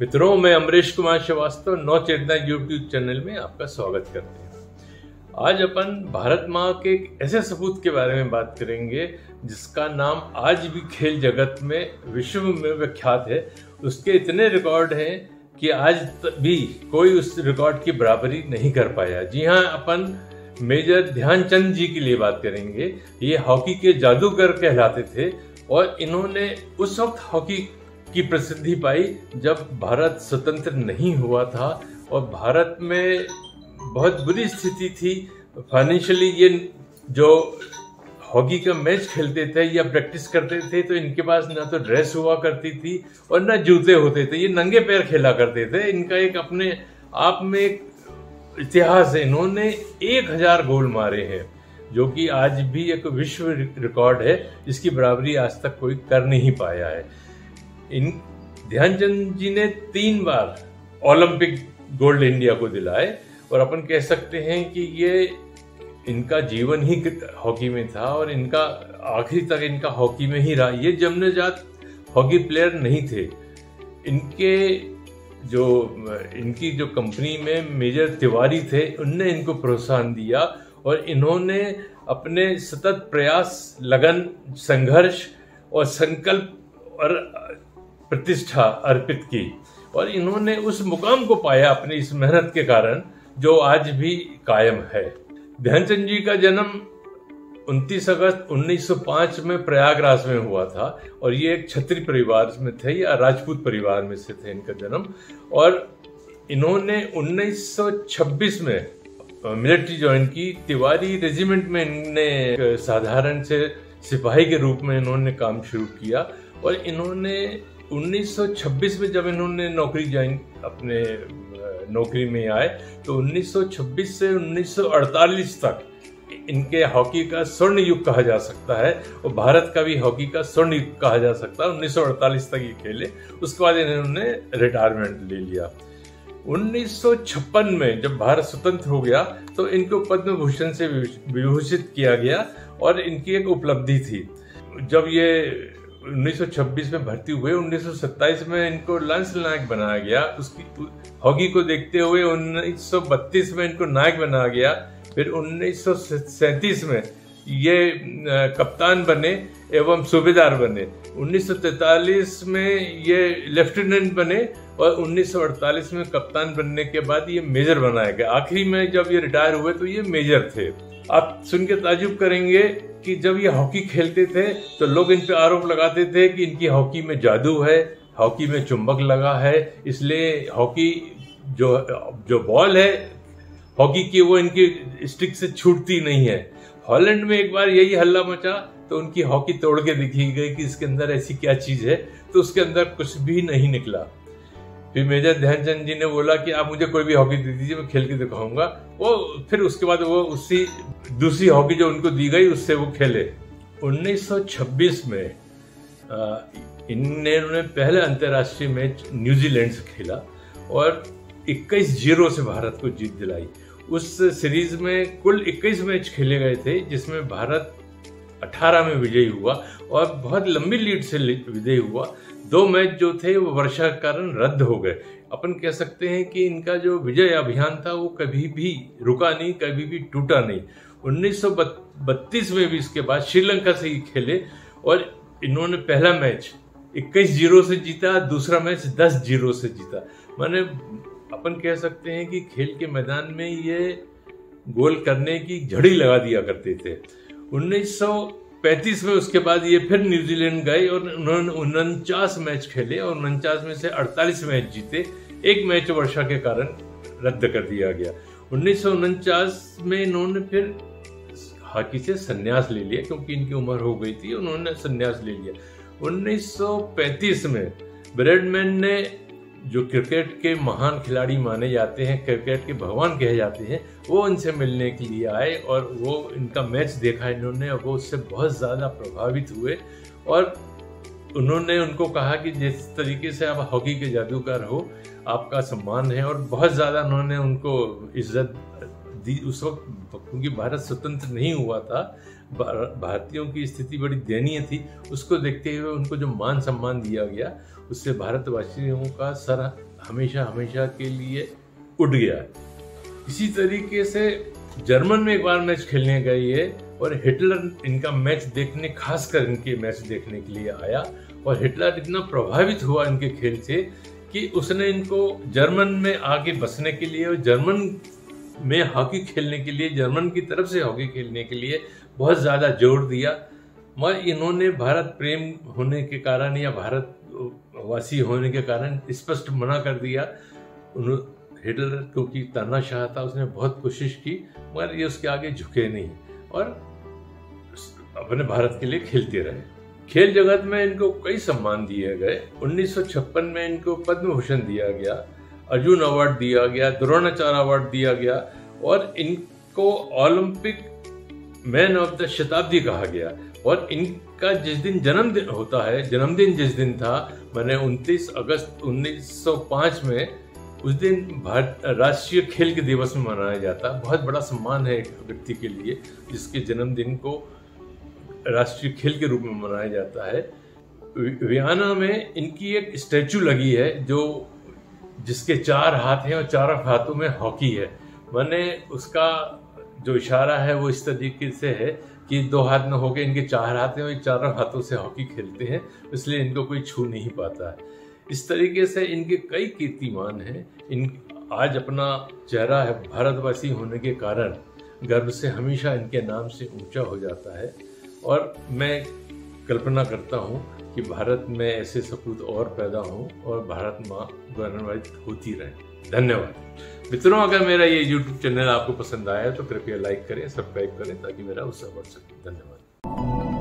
मित्रों, मैं अमरीश कुमार श्रीवास्तव नौ चेतना YouTube channel में आपका स्वागत करते हैं। आज अपन भारत माँ के एक ऐसे सपूत के बारे में बात करेंगे, जिसका नाम आज भी खेल जगत में विश्व में विख्यात है। उसके इतने रिकॉर्ड हैं कि आज भी कोई उस रिकॉर्ड की बराबरी नहीं कर पाया। जी हाँ अपन मेजर ध्यानचंद जी के लिए बात करेंगे। ये हॉकी के जादूगर कहलाते थे और इन्होंने उस वक्त हॉकी की प्रसिद्धि पाई जब भारत स्वतंत्र नहीं हुआ था और भारत में बहुत बुरी स्थिति थी। फाइनेंशियली ये जो हॉकी का मैच खेलते थे या प्रैक्टिस करते थे तो इनके पास ना तो ड्रेस हुआ करती थी और ना जूते होते थे। ये नंगे पैर खेला करते थे। इनका एक अपने आप में एक इतिहास है। इन्होंने एक हज़ार गोल मारे हैं, जो कि आज भी एक विश्व रिकॉर्ड है। जिसकी बराबरी आज तक कोई कर नहीं पाया है। इन ध्यानचंद जी ने तीन बार ओलंपिक गोल्ड इंडिया को दिलाए और अपन कह सकते हैं कि ये इनका जीवन ही हॉकी में था और इनका आखिरी तक इनका हॉकी में ही रहा। ये जमनजात हॉकी प्लेयर नहीं थे। इनके जो, इनकी जो कंपनी में मेजर तिवारी थे, उनने इनको प्रोत्साहन दिया और इन्होंने अपने सतत प्रयास, लगन, संघर्ष और संकल्प और प्रतिष्ठा अर्पित की और इन्होंने उस मुकाम को पाया अपनी इस मेहनत के कारण, जो आज भी कायम है। ध्यानचंद जी का जन्म 29 अगस्त 1905 में प्रयागराज में हुआ था और ये एक छत्री परिवार में थे या राजपूत परिवार में से थे इनका जन्म। और इन्होंने 1926 में मिलिट्री ज्वाइन की। तिवारी रेजिमेंट में इन्होंने साधारण से सिपाही के रूप में इन्होंने काम शुरू किया और इन्होंने 1926 में जब इन्होंने नौकरी ज्वाइन, अपने नौकरी में आए तो 1926 से 1948 तक इनके हॉकी का स्वर्ण युग कहा जा सकता है और भारत का भी हॉकी का स्वर्ण युग कहा जा सकता है। 1948 तक ये खेले। उसके बाद इन्होंने रिटायरमेंट ले लिया। 1956 में जब भारत स्वतंत्र हो गया तो इनको पद्म भूषण से विभूषित किया गया और इनकी एक उपलब्धि थी। जब ये 1926 में भर्ती हुए 1927 में इनको लंच नायक बनाया गया। उसकी हॉकी को देखते हुए 1932 में इनको नायक बनाया गया। फिर उन्नीस में ये कप्तान बने एवं सूबेदार बने। 1943 में ये लेफ्टिनेंट बने और 1948 में कप्तान बनने के बाद ये मेजर बनाया गया। आखिरी में जब ये रिटायर हुए तो ये मेजर थे। आप सुन के ताजुब करेंगे कि जब ये हॉकी खेलते थे तो लोग इन पे आरोप लगाते थे कि इनकी हॉकी में जादू है, हॉकी में चुंबक लगा है, इसलिए हॉकी जो जो बॉल है, हॉकी की वो इनकी स्टिक से छूटती नहीं है। हॉलैंड में एक बार यही हल्ला मचा तो उनकी हॉकी तोड़ के दिखी गई कि इसके अंदर ऐसी क्या चीज़ है तो उसके अंदर कुछ भी नहीं निकला। फिर मेजर ध्यानचंद जी ने बोला कि आप मुझे कोई भी हॉकी दे दीजिए, मैं खेल के दिखाऊँगा। वो फिर उसके बाद वो उसी, दूसरी हॉकी जो उनको दी गई, उससे वो खेले। 1926 में इन्होंने पहले अंतर्राष्ट्रीय मैच न्यूजीलैंड से खेला और 21 ज़ीरो से भारत को जीत दिलाई। उस सीरीज़ में कुल 21 मैच खेले गए थे, जिसमें भारत 18 में विजयी हुआ और बहुत लंबी लीड से विजयी हुआ। दो मैच जो थे, वो वर्षा के कारण रद्द हो गए। अपन कह सकते हैं कि इनका जो विजय अभियान था, वो कभी भी रुका नहीं, कभी भी टूटा नहीं। 1932 में भी इसके बाद श्रीलंका से ही खेले और इन्होंने पहला मैच 21 ज़ीरो से जीता, दूसरा मैच 10 ज़ीरो से जीता। माने अपन कह सकते हैं कि खेल के मैदान में ये गोल करने की झड़ी लगा दिया करते थे। 1935 में उसके बाद ये फिर न्यूजीलैंड गए और उन्होंने उनचास मैच खेले और उनचास में से 48 मैच जीते। एक मैच वर्षा के कारण रद्द कर दिया गया। उन्नीस सौ उनचास में इन्होंने फिर हॉकी से संन्यास ले लिया क्योंकि इनकी उम्र हो गई थी, उन्होंने संन्यास ले लिया। 1935 में ब्रेडमैन ने जो क्रिकेट के महान खिलाड़ी माने जाते हैं, क्रिकेट के भगवान कहे जाते हैं, वो इनसे मिलने के लिए आए और वो इनका मैच देखा इन्होंने और वो उससे बहुत ज़्यादा प्रभावित हुए। और उन्होंने उनको कहा कि जिस तरीके से आप हॉकी के जादूगर हो, आपका सम्मान है और बहुत ज़्यादा उन्होंने उनको इज़्ज़त उस वक्त क्योंकि भारत स्वतंत्र नहीं हुआ था भारतीयों की स्थिति बड़ी दयनीय थी। उसको देखते हुए उनको जो मान सम्मान दिया गया, उससे भारतवासियों का सर हमेशा हमेशा के लिए उठ गया। इसी तरीके से जर्मन में एक बार मैच खेलने गए ये, और हिटलर इनका मैच देखने, खासकर इनके मैच देखने के लिए आया, और हिटलर इतना प्रभावित हुआ इनके खेल से कि उसने इनको जर्मन में आगे बसने के लिए और जर्मन में हॉकी खेलने के लिए, जर्मन की तरफ़ से हॉकी खेलने के लिए बहुत ज़्यादा ज़ोर दिया। मगर इन्होंने भारत प्रेम होने के कारण या भारत वासी होने के कारण स्पष्ट मना कर दिया। हिटलर, क्योंकि तानाशाह था, उसने बहुत कोशिश की, मगर ये उसके आगे झुके नहीं और अपने भारत के लिए खेलते रहे। खेल जगत में इनको कई सम्मान दिए गए। 1956 में इनको पद्म भूषण दिया गया। अर्जुन अवार्ड दिया गया, द्रोणाचार्य अवार्ड दिया गया और इनको ओलंपिक मैन ऑफ़ द शताब्दी कहा गया। और इनका जिस दिन जन्मदिन होता है, जन्मदिन जिस दिन था, मैंने 29 अगस्त 1905 में उस दिन भारत, राष्ट्रीय खेल के दिवस में मनाया जाता। है बहुत बड़ा सम्मान है एक व्यक्ति के लिए, जिसके जन्मदिन को राष्ट्रीय खेल के रूप में मनाया जाता है। वियाना में इनकी एक स्टैचू लगी है, जो जिसके चार हाथ हैं और चारों हाथों में हॉकी है। मैंने उसका जो इशारा है, वो इस तरीके से है कि दो हाथ में होके इनके चार हाथ हैं और चारों हाथों से हॉकी खेलते हैं, इसलिए इनको कोई छू नहीं पाता है। इस तरीके से इनके कई कीर्तिमान हैं। इन, आज अपना चेहरा है भारतवासी होने के कारण गर्व से हमेशा इनके नाम से ऊँचा हो जाता है। और मैं कल्पना करता हूँ कि भारत में ऐसे सपूत और पैदा हों और भारत माँ गौरवान्वित होती रहे। धन्यवाद। मित्रों, अगर मेरा ये YouTube चैनल आपको पसंद आया तो कृपया लाइक करें सब्सक्राइब करें ताकि मेरा उत्साह बढ़ सके धन्यवाद।